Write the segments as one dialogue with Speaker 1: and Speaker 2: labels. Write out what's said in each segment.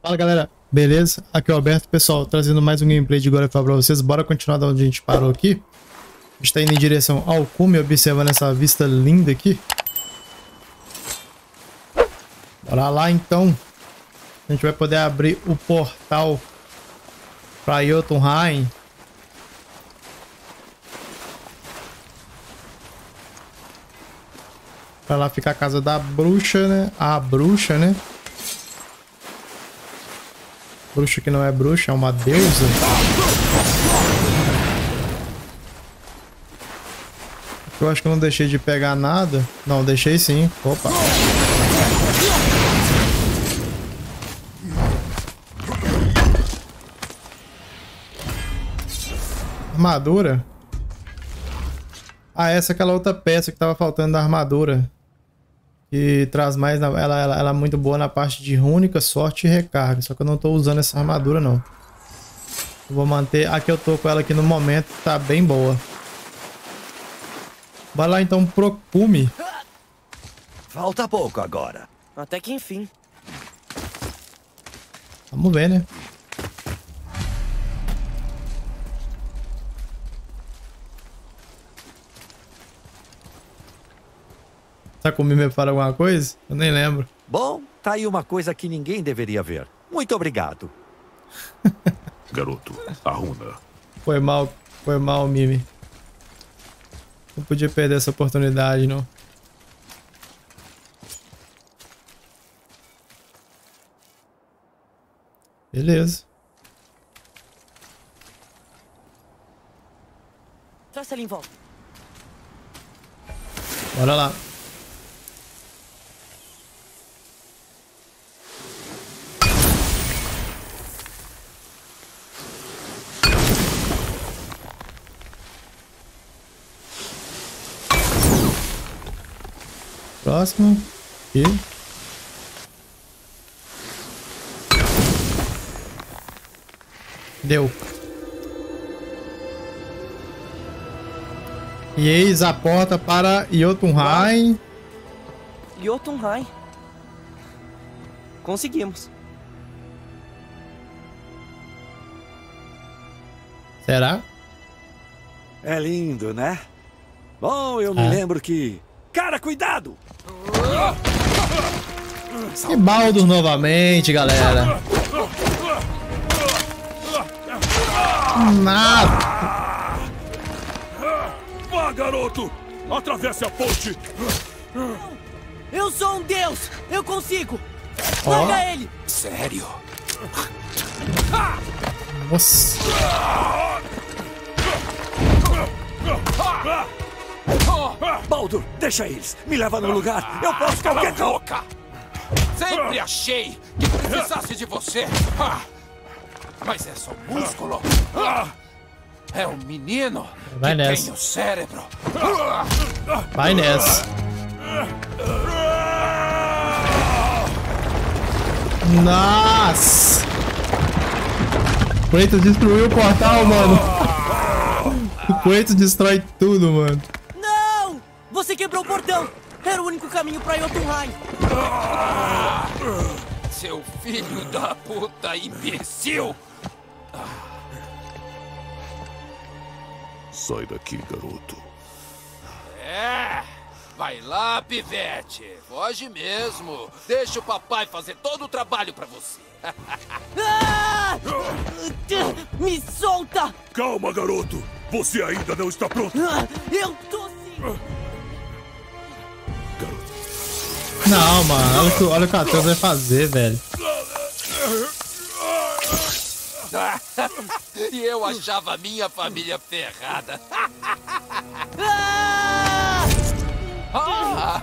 Speaker 1: Fala galera, beleza? Aqui é o Alberto, pessoal, trazendo mais um gameplay de God of War pra vocês. Bora continuar da onde a gente parou aqui. A gente tá indo em direção ao cume, observando essa vista linda aqui. Bora lá então. A gente vai poder abrir o portal pra Jotunheim. Pra lá ficar a casa da bruxa, né? A bruxa, né? Bruxa que não é bruxa, é uma deusa. Eu acho que não deixei de pegar nada. Não, deixei sim. Opa. Armadura? Ah, essa é aquela outra peça que tava faltando da armadura. Que traz mais... Na, ela, ela, ela é muito boa na parte de rúnica, sorte e recarga. Só que eu não tô usando essa armadura, não. Eu vou manter... Aqui eu tô com ela aqui no momento. Tá bem boa. Vai lá então pro cume.
Speaker 2: Falta pouco agora.
Speaker 3: Até que enfim.
Speaker 1: Vamos ver, né? Tá comigo para alguma coisa? Eu nem lembro.
Speaker 2: Bom, tá aí uma coisa que ninguém deveria ver. Muito obrigado.
Speaker 4: Garoto, a runa.
Speaker 1: Foi mal, foi mal, Mimi. Não podia perder essa oportunidade, não. Beleza.
Speaker 3: Traz ela em volta.
Speaker 1: Bora lá. Próximo. Aqui. Deu. E eis a porta para Jotunheim.
Speaker 3: Jotunheim. Conseguimos.
Speaker 1: Será?
Speaker 2: É lindo, né? Bom, eu me
Speaker 1: É.
Speaker 2: lembro que. Cara, cuidado!
Speaker 1: E Baldur novamente, galera. Nada.
Speaker 4: Vá, garoto! Atravesse a ponte!
Speaker 3: Eu sou um deus! Eu consigo!
Speaker 1: Ó.
Speaker 3: Larga ele!
Speaker 4: Sério?
Speaker 1: Nossa.
Speaker 2: Baldur, deixa eles! Me leva no lugar! Eu posso qualquer coisa!
Speaker 5: boca! Sempre achei que precisasse de você! Ah, Mas é só músculo! Ah, É um menino
Speaker 1: Vai
Speaker 5: que
Speaker 1: nessa.
Speaker 5: tem o cérebro!
Speaker 1: Vai nessa. Nossa. Kratos destruiu o portal, mano. O Kratos destrói tudo, mano.
Speaker 3: Você quebrou o portão! Era o único caminho pra Jotunheim!
Speaker 5: Seu filho da puta imbecil!
Speaker 4: Sai daqui, garoto.
Speaker 5: É! Vai lá, pivete! Foge mesmo! Deixa o papai fazer todo o trabalho pra você!
Speaker 3: Ah! Me solta!
Speaker 4: Calma, garoto! Você ainda não está pronto!
Speaker 3: Ah, Eu tô sim!
Speaker 1: Não, mano. Olha o que, olha o que o Atreus vai fazer, velho.
Speaker 5: e eu achava a minha família ferrada!
Speaker 3: Ah!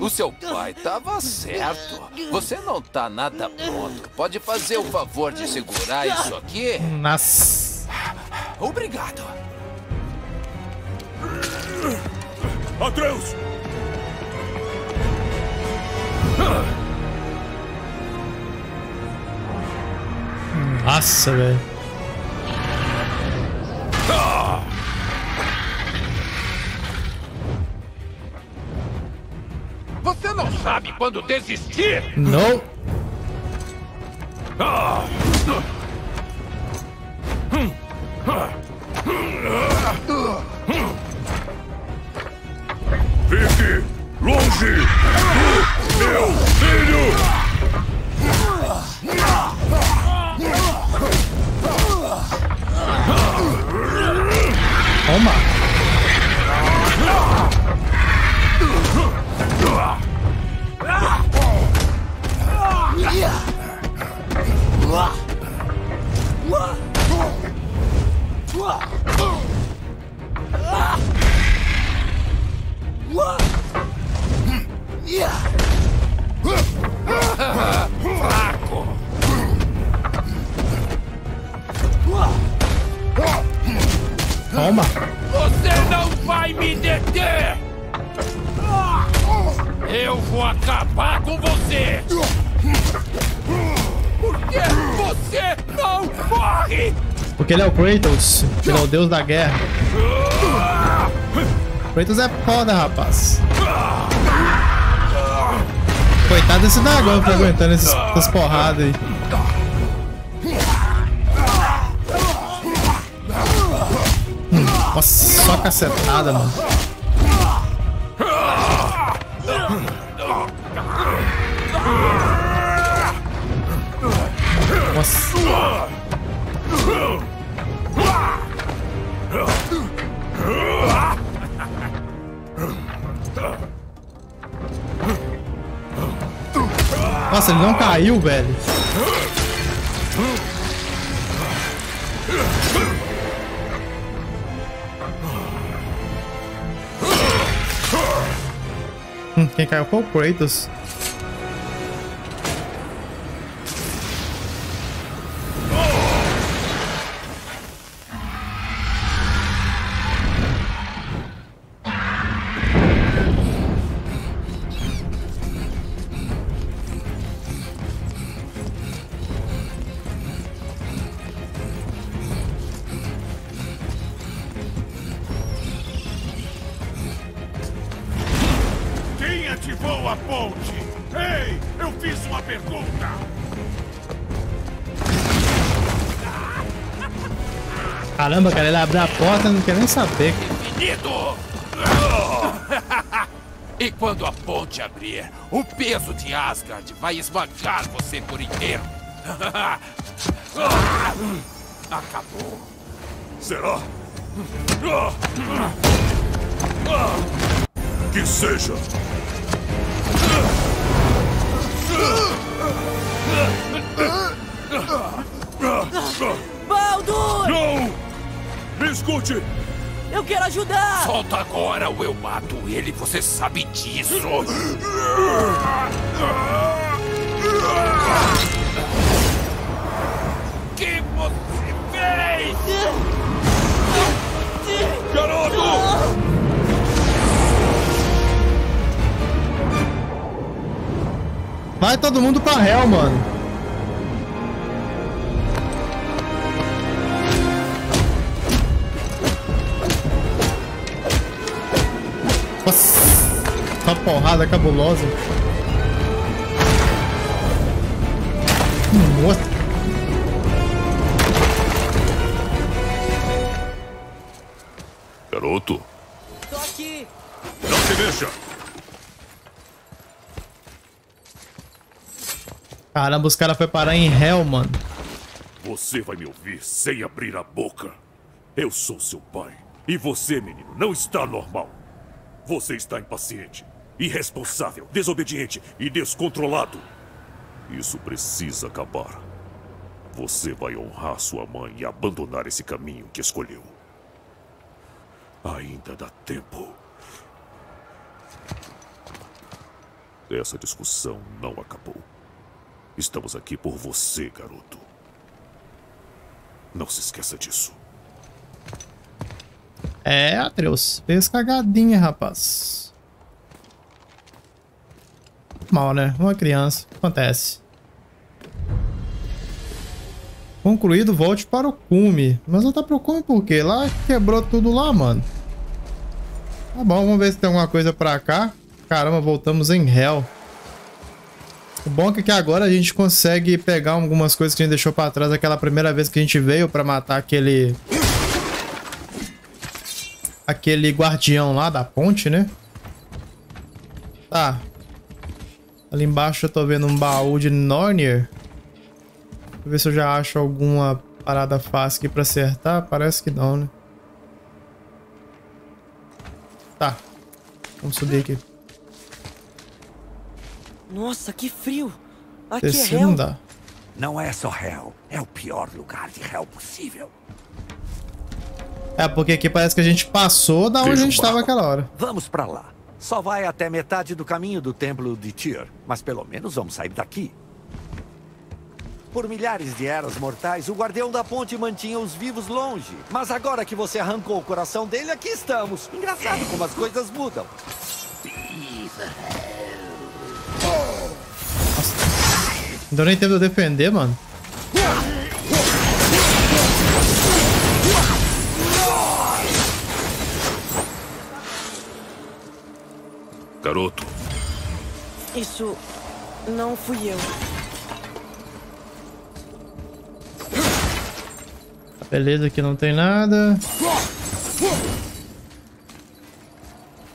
Speaker 5: O seu pai estava certo. Você não tá nada pronto. Pode fazer o favor de segurar isso aqui?
Speaker 1: Nossa.
Speaker 5: Obrigado.
Speaker 4: Atreus!
Speaker 1: Nossa, velho.
Speaker 5: Você não sabe quando desistir?
Speaker 1: Não.
Speaker 4: Fique longe do meu
Speaker 1: Toma.
Speaker 5: Você não vai me deter! Eu vou acabar com você! Por que você não morre?
Speaker 1: Porque ele é o Kratos. Ele é o deus da guerra. Kratos é foda, rapaz. Coitado desse dragão que tá aguentando essas porradas aí. Nossa, só cacetada, mano. Nossa. Nossa, ele não caiu, velho. Quem caiu foi o Kratos. Caramba, cara, ele abriu a porta e não quer nem saber.
Speaker 5: Infinito! E quando a ponte abrir, o peso de Asgard vai esmagar você por inteiro. Acabou.
Speaker 4: Será? Que seja!
Speaker 3: Baldur!
Speaker 4: Não! Me escute!
Speaker 3: Eu quero ajudar!
Speaker 5: Solta agora ou eu mato ele, você sabe disso. que você fez?
Speaker 4: Garoto!
Speaker 1: Vai todo mundo pra Hell, mano. Nossa, só porrada cabulosa. Nossa.
Speaker 4: Garoto,
Speaker 3: Tô aqui!
Speaker 4: não se mexa!
Speaker 1: Caramba, os caras foram parar em Hell, mano.
Speaker 4: Você vai me ouvir sem abrir a boca. Eu sou seu pai. E você, menino, não está normal. Você está impaciente, irresponsável, desobediente e descontrolado. Isso precisa acabar. Você vai honrar sua mãe e abandonar esse caminho que escolheu. Ainda dá tempo. Essa discussão não acabou. Estamos aqui por você, garoto. Não se esqueça disso.
Speaker 1: É, Atreus. Fez cagadinha, rapaz. Mal, né? Uma criança. Acontece. Concluído, volte para o cume. Mas eu tá pro cume por quê? Lá quebrou tudo lá, mano. Tá bom, vamos ver se tem alguma coisa pra cá. Caramba, voltamos em Hell. O bom é que agora a gente consegue pegar algumas coisas que a gente deixou pra trás aquela primeira vez que a gente veio pra matar aquele... Aquele guardião lá da ponte, né? Tá. Ali embaixo eu tô vendo um baú de Nornir. Vou ver se eu já acho alguma parada fácil aqui pra acertar. Parece que não, né? Tá. Vamos subir aqui.
Speaker 3: Nossa, que frio. Aqui
Speaker 1: Descer
Speaker 3: é
Speaker 1: não
Speaker 3: Hell.
Speaker 1: dá.
Speaker 2: Não é só Hell. É o pior lugar de Hell possível.
Speaker 1: É, porque aqui parece que a gente passou da onde
Speaker 4: Veja
Speaker 1: a gente tava
Speaker 4: mapa.
Speaker 1: aquela hora.
Speaker 2: Vamos pra lá. Só vai até metade do caminho do templo de Tyr, mas pelo menos vamos sair daqui. Por milhares de eras mortais, o guardião da ponte mantinha os vivos longe. Mas agora que você arrancou o coração dele, aqui estamos. Engraçado como as coisas mudam.
Speaker 1: Não deu nem tempo de eu defender, mano.
Speaker 4: Garoto,
Speaker 3: Isso não fui eu.
Speaker 1: Beleza, aqui não tem nada. Como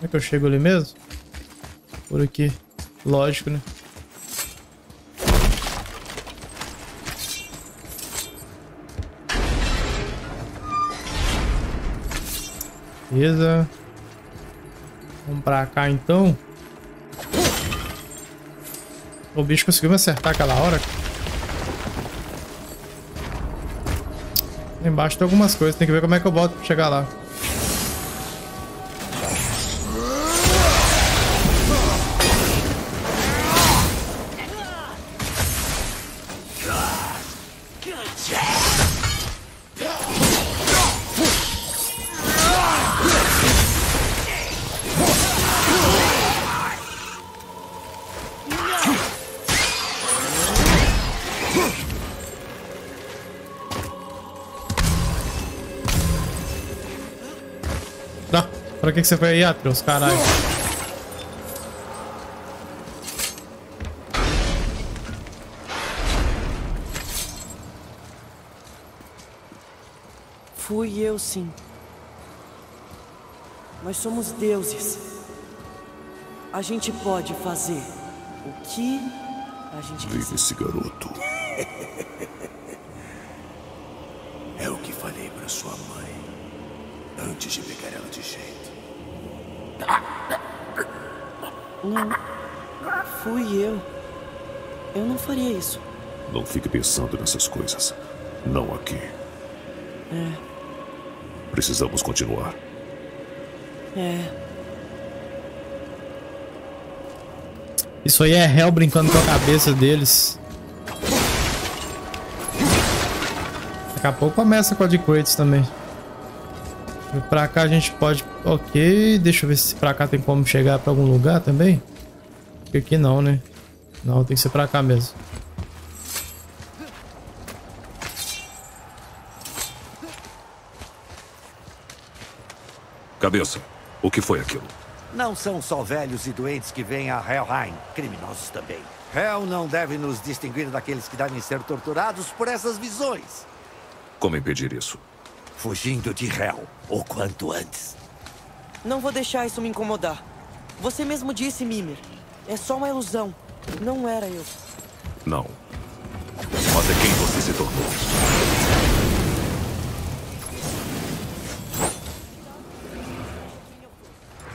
Speaker 1: é que eu chego ali mesmo? Por aqui. Lógico, né? Beleza. Vamos pra cá então. O bicho conseguiu me acertar aquela hora. Embaixo tem algumas coisas, tem que ver como é que eu volto pra chegar lá. Que, que você foi aí, Atreus? Caralho.
Speaker 3: Fui eu, sim. Nós somos deuses. A gente pode fazer o que a gente
Speaker 4: vive
Speaker 3: quiser.
Speaker 4: esse garoto.
Speaker 2: É o que falei pra sua mãe antes de pegar ela de jeito.
Speaker 3: Fui eu. Eu não faria isso.
Speaker 4: Não fique pensando nessas coisas. Não aqui. Precisamos continuar.
Speaker 3: É.
Speaker 1: Isso aí é Hell brincando com a cabeça deles. Daqui a pouco começa com a de Kratos também. E pra cá a gente pode... Ok, deixa eu ver se pra cá tem como chegar pra algum lugar também. Porque aqui não, né? Não, tem que ser pra cá mesmo.
Speaker 4: Cabeça, o que foi aquilo?
Speaker 2: Não são só velhos e doentes que vêm a Helheim, criminosos também. Hell não deve nos distinguir daqueles que devem ser torturados por essas visões.
Speaker 4: Como impedir isso?
Speaker 2: Fugindo de Hell, o quanto antes.
Speaker 3: Não vou deixar isso me incomodar. Você mesmo disse, Mimir. É só uma ilusão. Não era eu.
Speaker 4: Não. Mas é quem você se tornou.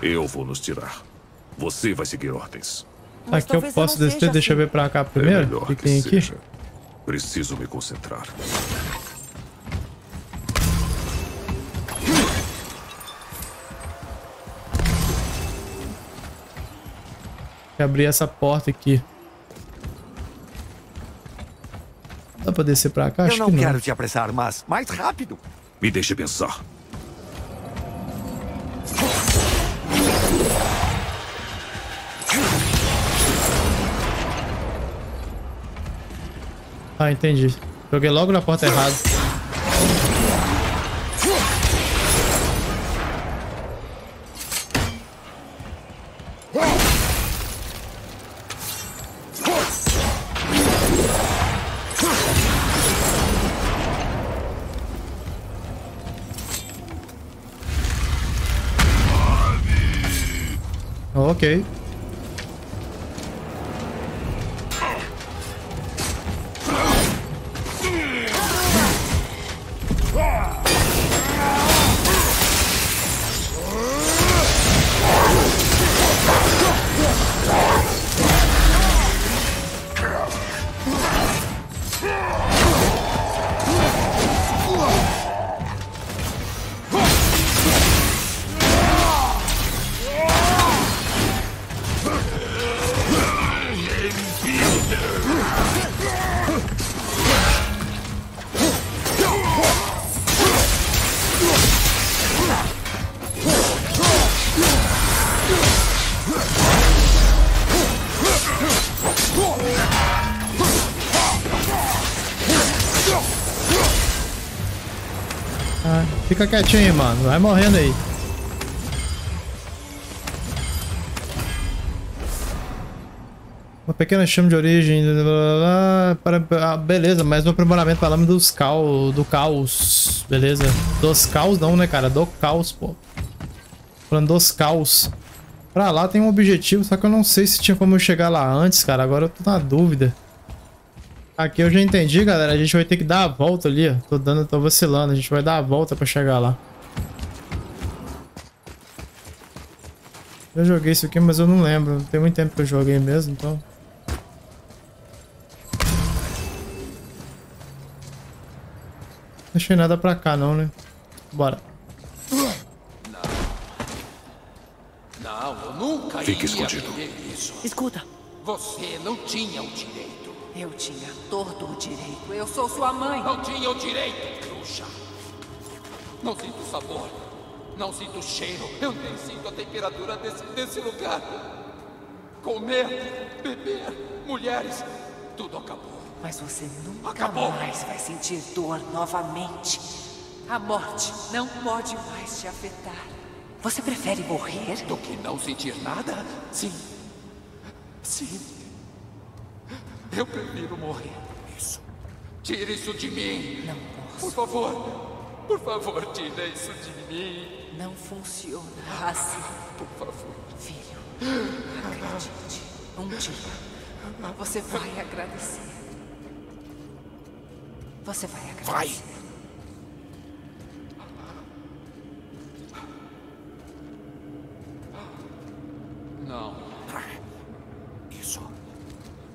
Speaker 4: Eu vou nos tirar. Você vai seguir ordens.
Speaker 3: Mas
Speaker 1: aqui eu posso descer, deixa eu
Speaker 3: assim.
Speaker 1: ver pra cá
Speaker 4: É
Speaker 1: primeiro.
Speaker 4: melhor
Speaker 1: O que
Speaker 4: que
Speaker 1: tem aqui?
Speaker 4: seja. Preciso me concentrar.
Speaker 1: Que abrir essa porta aqui. Dá pra descer pra cá?
Speaker 2: Eu
Speaker 1: Acho
Speaker 2: não
Speaker 1: que não.
Speaker 2: quero te apressar, mas mais rápido.
Speaker 4: Me deixe pensar.
Speaker 1: Ah, entendi. Joguei logo na porta errada. Ok. Fica quietinho, mano. Vai morrendo aí. Uma pequena chama de origem. para, ah, beleza, mais um aprimoramento para lâmina dos caos, do caos. Beleza. Dos caos não, né, cara? Do caos, pô. Falando dos caos. Pra lá tem um objetivo, só que eu não sei se tinha como eu chegar lá antes, cara. Agora eu tô na dúvida. Aqui eu já entendi, galera. A gente vai ter que dar a volta ali, ó. Tô dando, tô vacilando. A gente vai dar a volta pra chegar lá. Eu joguei isso aqui, mas eu não lembro. Tem muito tempo que eu joguei mesmo, então... Não achei nada pra cá não, né? Bora.
Speaker 5: Não, eu nunca
Speaker 4: Fique escondido.
Speaker 3: Escuta,
Speaker 5: Você não tinha o direito.
Speaker 6: Eu tinha todo o direito. Eu sou sua mãe.
Speaker 5: Não tinha o direito, bruxa. Não sinto sabor. Não sinto o cheiro. Eu nem sinto a temperatura desse, desse lugar. Comer, beber, mulheres. Tudo acabou.
Speaker 6: Mas você nunca
Speaker 5: Acabou.
Speaker 6: mais vai sentir dor novamente. A morte não pode mais te afetar. Você prefere morrer?
Speaker 5: Do que não sentir nada? Sim. Sim. Eu prefiro morrer. Isso. Tire isso de mim.
Speaker 6: Não
Speaker 5: Por
Speaker 6: posso.
Speaker 5: favor. Por favor, tire isso de mim.
Speaker 6: Não funciona assim,
Speaker 5: Por favor.
Speaker 6: filho. Acredite. Um dia você vai agradecer. Você vai agradecer.
Speaker 5: Vai. Não. Isso.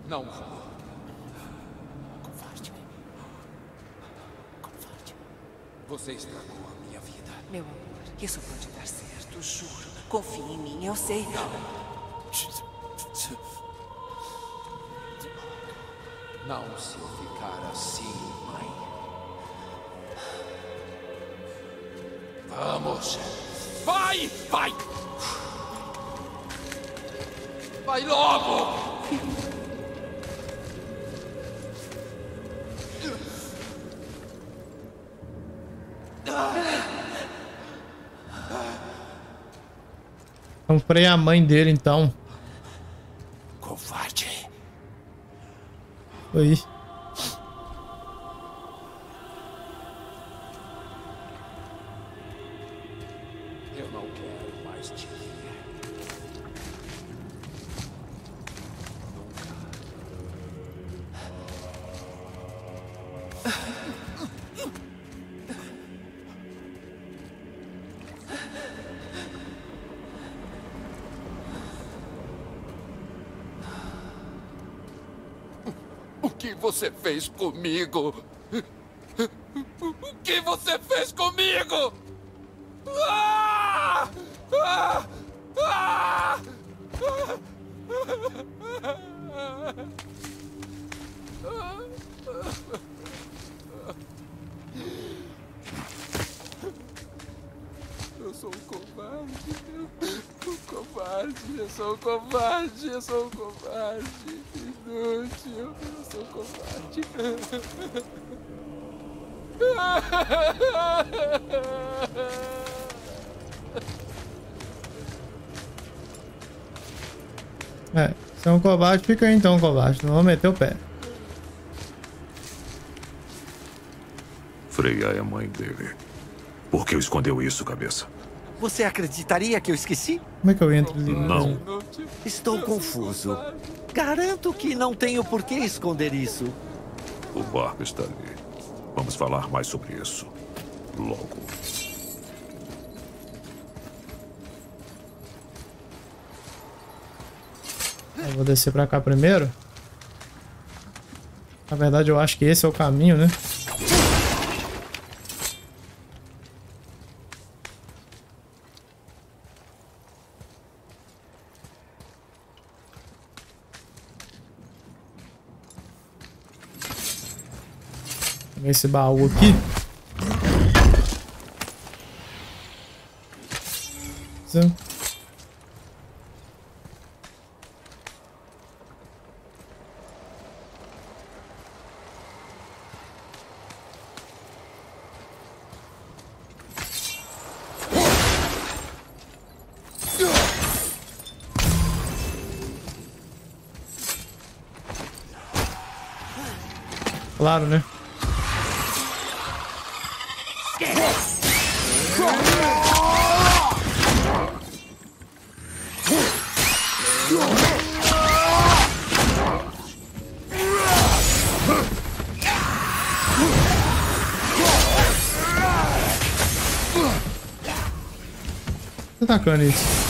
Speaker 5: Não vou. Covarde. Covarde. Você estragou a minha vida.
Speaker 6: Meu amor, isso pode dar certo, juro. Confie em mim, eu sei.
Speaker 5: Não se eu ficar assim, mãe. Vamos. Vai! Vai! Vai logo!
Speaker 1: Frear a mãe dele, então.
Speaker 5: Covarde.
Speaker 1: Aí.
Speaker 5: Que você fez comigo? O que você fez comigo? Ah! Ah! Ah! Eu sou um covarde. Um covarde. Eu sou um covarde. Eu sou um covarde. Inútil. Eu sou um covarde.
Speaker 1: É, se é um covarde, fica aí então, covarde. Não vou meter o pé.
Speaker 4: Freya é a mãe dele. Por que escondeu isso, cabeça?
Speaker 2: Você acreditaria que eu esqueci?
Speaker 1: Como é que eu entro ali?
Speaker 4: Não.
Speaker 2: Estou confuso. Garanto que não tenho por que esconder isso.
Speaker 4: O barco está ali. Vamos falar mais sobre isso. Logo.
Speaker 1: Eu vou descer pra cá primeiro. Na verdade, eu acho que esse é o caminho, né? Esse baú aqui. Claro, né? Atacando isso.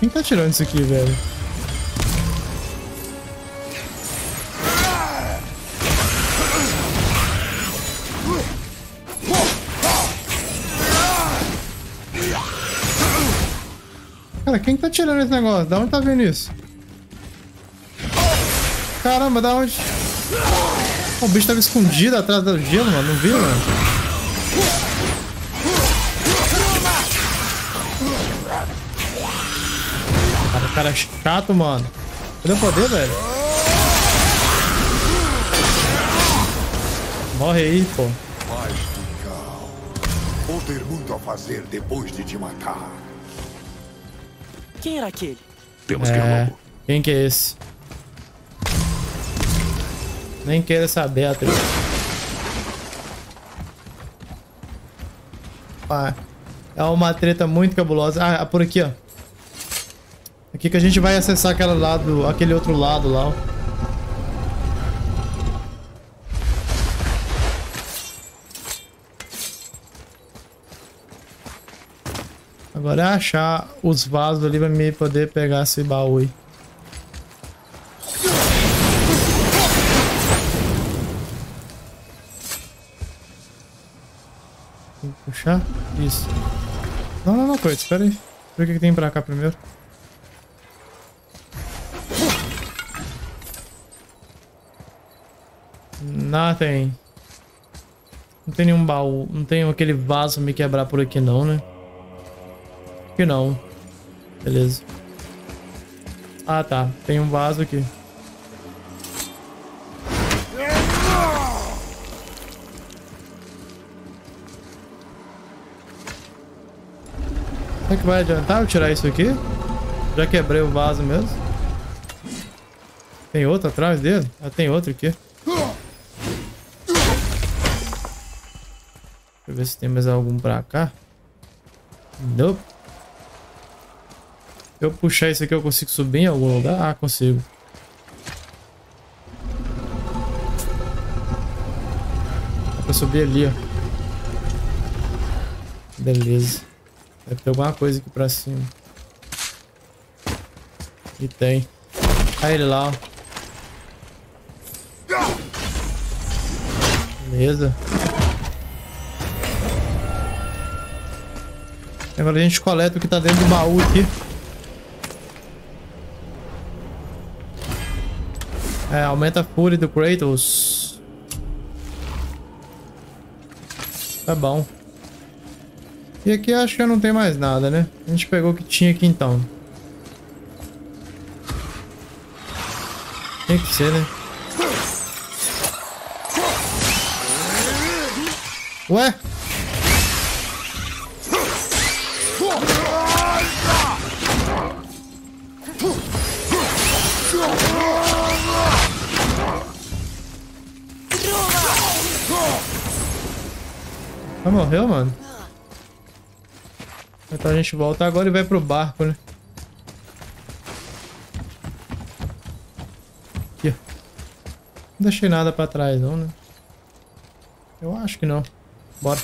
Speaker 1: Quem tá tirando isso aqui, velho? Cara, quem tá tirando esse negócio? Da onde tá vendo isso? Caramba, da onde? O bicho tava escondido atrás do gelo, mano. Não viu, mano? Cara, é chato, mano. Cadê o poder, velho? Morre aí, pô.
Speaker 7: Mas, Cal, vou ter muito a fazer depois de te matar.
Speaker 3: Quem era aquele?
Speaker 4: Temos que ir
Speaker 1: É.
Speaker 4: logo.
Speaker 1: Quem que é esse? Nem queira saber, atriz. Ah, é uma treta muito cabulosa. Ah, por aqui, ó. Aqui que a gente vai acessar aquele lado, aquele outro lado lá, ó. Agora é achar os vasos ali pra me poder pegar esse baú aí. Tem que puxar? Isso. Não, não, não, coisa. Espera aí. Ver o que, tem pra cá primeiro. Tem. Não tem nenhum baú. Não tem aquele vaso me quebrar por aqui não, né? que não. Beleza. Ah, tá. Tem um vaso aqui. Será que vai adiantar eu tirar isso aqui? Já quebrei o vaso mesmo. Tem outro atrás dele? Ah, tem outro aqui. Ver se tem mais algum pra cá. Nope. Se eu puxar isso aqui, eu consigo subir em algum lugar? Ah, consigo. Dá pra subir ali, ó. Beleza. Deve ter alguma coisa aqui pra cima. E tem. Olha ele lá, ó. Beleza. Agora a gente coleta o que tá dentro do baú aqui. É, aumenta a fúria do Kratos. Tá bom. E aqui acho que não tem mais nada, né? A gente pegou o que tinha aqui então. Tem que ser, né? Ué? Ah, morreu, mano? Então a gente volta agora e vai pro barco, né? Aqui, ó. Não deixei nada pra trás, não, né? Eu acho que não. Bora.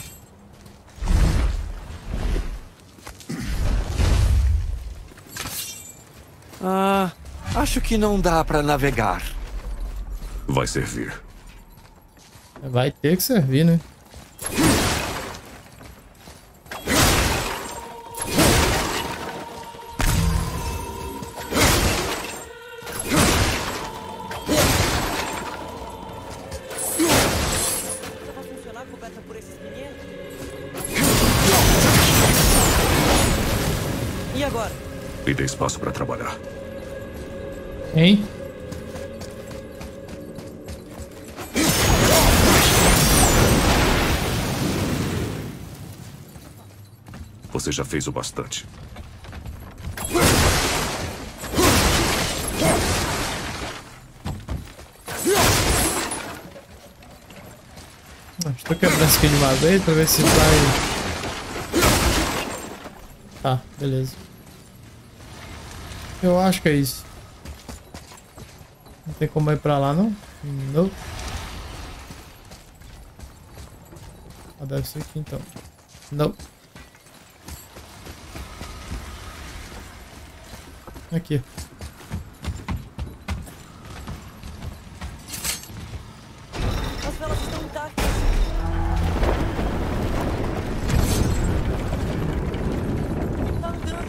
Speaker 2: Ah, acho que não dá pra navegar.
Speaker 4: Vai servir.
Speaker 1: Vai ter que servir, né?
Speaker 4: Já fez o bastante.
Speaker 1: Estou quebrando isso aqui de uma pra ver se vai... Tá, beleza. Eu acho que é isso. Não tem como ir pra lá, não? Não. Ah, deve ser aqui então. Não. Aqui.
Speaker 3: As velas estão intactas. Tá.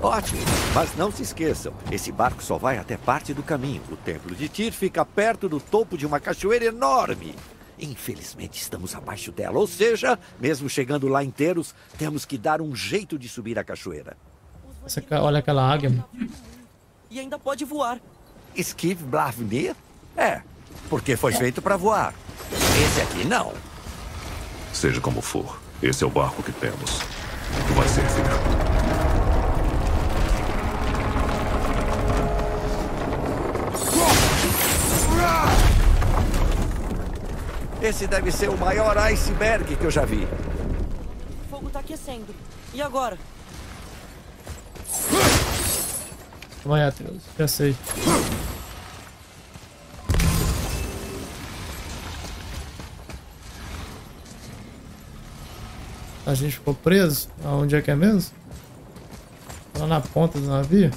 Speaker 2: Ótimo, mas não se esqueçam, esse barco só vai até parte do caminho. O templo de Tyr fica perto do topo de uma cachoeira enorme. Infelizmente estamos abaixo dela, ou seja, mesmo chegando lá inteiros, temos que dar um jeito de subir a cachoeira.
Speaker 1: Essa olha aquela águia. mano.
Speaker 3: E ainda pode voar.
Speaker 2: Skiv Blavnir? É, porque foi feito para voar. Esse aqui não.
Speaker 4: Seja como for, esse é o barco que temos. Vai servir.
Speaker 2: Esse deve ser o maior iceberg que eu já vi.
Speaker 3: O fogo tá aquecendo. E agora?
Speaker 1: Vai, Atreus. Já sei. A gente ficou preso? Aonde é que é mesmo? Lá na ponta do navio?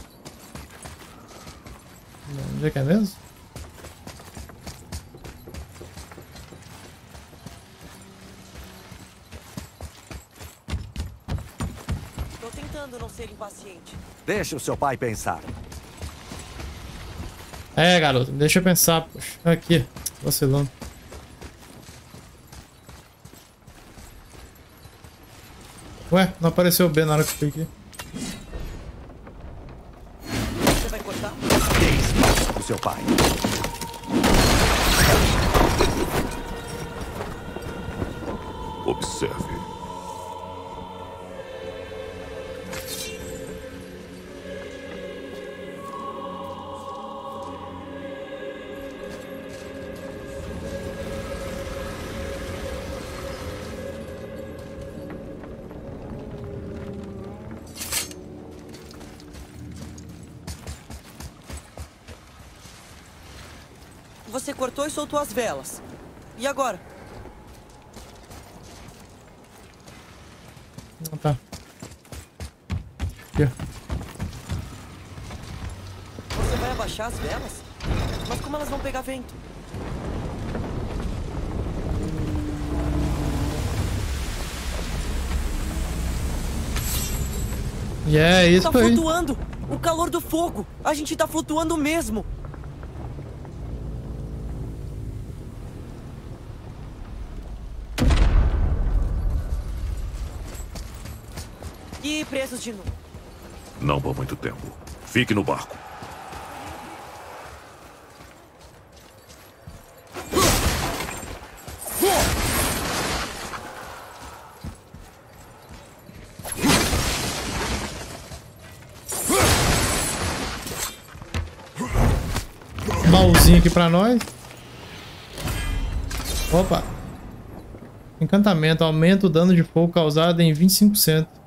Speaker 1: Onde é que é mesmo?
Speaker 3: Tô tentando não ser impaciente.
Speaker 2: Deixa o seu pai pensar.
Speaker 1: É, garoto. Deixa eu pensar, poxa. Aqui. Vacilando. Ué, não apareceu o B na hora que eu cliquei.
Speaker 3: Você vai cortar?
Speaker 2: Pro seu pai.
Speaker 4: Observe.
Speaker 3: Cortou e soltou as velas. E agora?
Speaker 1: Não tá. Aqui.
Speaker 3: Você vai abaixar as velas? Mas como elas vão pegar vento?
Speaker 1: E é isso
Speaker 3: Tá
Speaker 1: aí.
Speaker 3: flutuando! O calor do fogo! A gente tá flutuando mesmo! Presos de novo.
Speaker 4: Não por muito tempo. Fique no barco.
Speaker 1: Baúzinho aqui pra nós. Opa. Encantamento. Aumenta o dano de fogo causado em 25%.